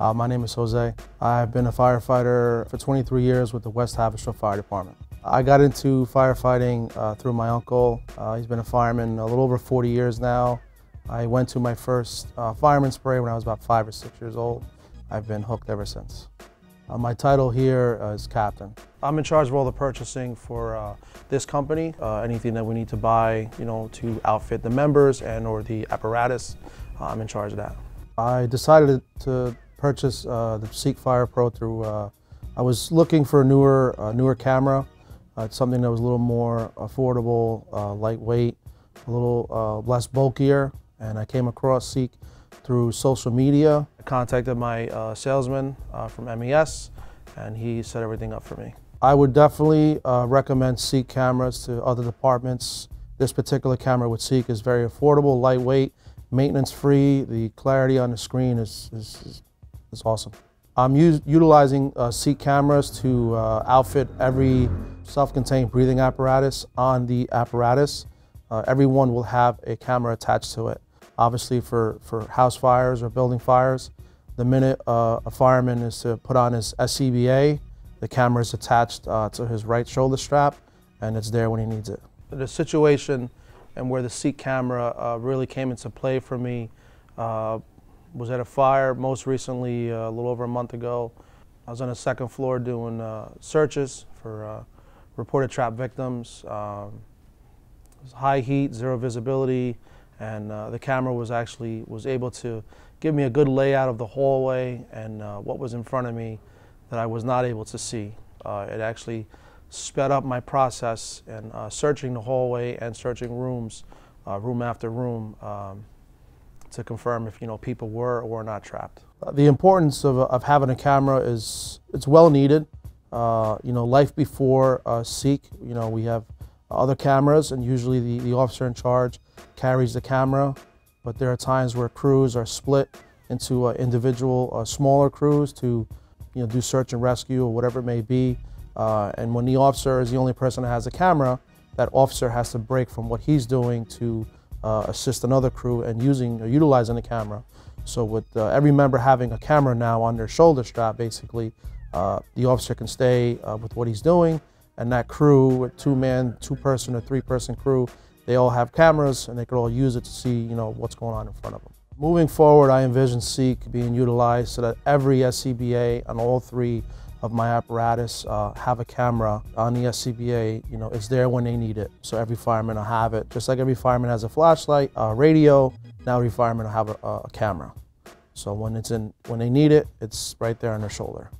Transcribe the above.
Uh, my name is Jose. I've been a firefighter for 23 years with the West Haverstraw Fire Department. I got into firefighting uh, through my uncle. Uh, he's been a fireman a little over 40 years now. I went to my first uh, fireman spray when I was about five or six years old. I've been hooked ever since. Uh, my title here uh, is captain. I'm in charge of all the purchasing for uh, this company. Uh, anything that we need to buy, you know, to outfit the members and or the apparatus, I'm in charge of that. I decided to purchase uh, the Seek FirePRO through, uh, I was looking for a newer, uh, newer camera. Uh, it's something that was a little more affordable, uh, lightweight, a little uh, less bulkier, and I came across Seek through social media. I contacted my salesman from MES, and he set everything up for me. I would definitely recommend Seek cameras to other departments. This particular camera with Seek is very affordable, lightweight, maintenance free. The clarity on the screen is, is, is awesome. I'm utilizing uh, Seek cameras to uh, outfit every self-contained breathing apparatus on the apparatus. Uh, everyone will have a camera attached to it. Obviously for, for house fires or building fires, the minute uh, a fireman is to put on his SCBA, the camera is attached uh, to his right shoulder strap and it's there when he needs it. The situation and where the Seek camera uh, really came into play for me was at a fire most recently uh, a little over a month ago. I was on the second floor doing uh, searches for uh, reported trap victims. Um, high heat, zero visibility, and uh, the camera was actually was able to give me a good layout of the hallway and uh, what was in front of me that I was not able to see. It actually sped up my process in searching the hallway and searching rooms, room after room. Um, to confirm if you know people were or were not trapped. Uh, the importance of, of having a camera is it's well needed. Uh, you know, life before uh, Seek, you know, we have other cameras and usually the, the officer in charge carries the camera, but there are times where crews are split into uh, individual uh, smaller crews to you know, do search and rescue or whatever it may be. Uh, and when the officer is the only person that has a camera, that officer has to break from what he's doing to assist another crew and using or utilizing the camera. So with uh, every member having a camera now on their shoulder strap, basically, uh, the officer can stay uh, with what he's doing, and that crew, two-man, two-person or three-person crew, they all have cameras and they can all use it to see, you know, what's going on in front of them. Moving forward, I envision Seek being utilized so that every SCBA on all three of my apparatus uh, have a camera on the SCBA. You know, it's there when they need it. So every fireman will have it. Just like every fireman has a flashlight, a radio, now every fireman will have a, a camera. So when it's in, when they need it, it's right there on their shoulder.